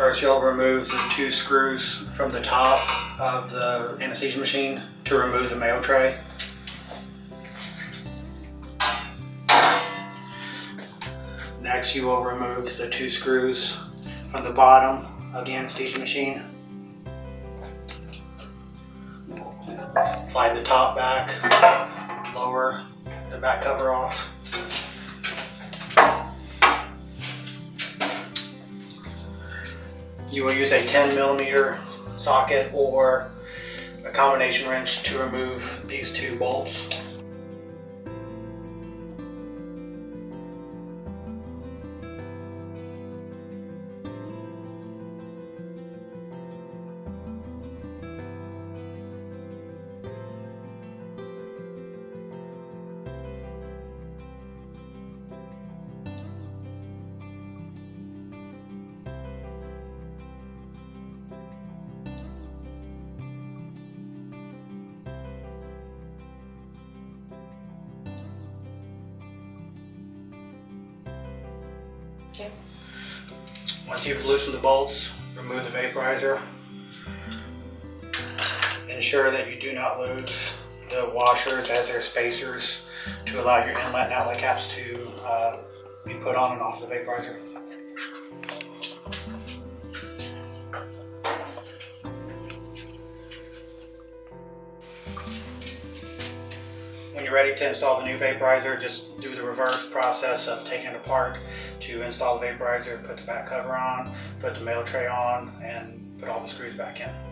First, you'll remove the two screws from the top of the anesthesia machine to remove the mail tray. Next, you will remove the two screws from the bottom of the anesthesia machine. Slide the top back, lower the back cover off. You will use a 10 millimeter socket or a combination wrench to remove these two bolts. Okay. Once you've loosened the bolts, remove the vaporizer. Ensure that you do not lose the washers as they're spacers to allow your inlet and outlet caps to uh, be put on and off the vaporizer. When you're ready to install the new vaporizer, just do the reverse process of taking it apart to install the vaporizer, put the back cover on, put the mail tray on, and put all the screws back in.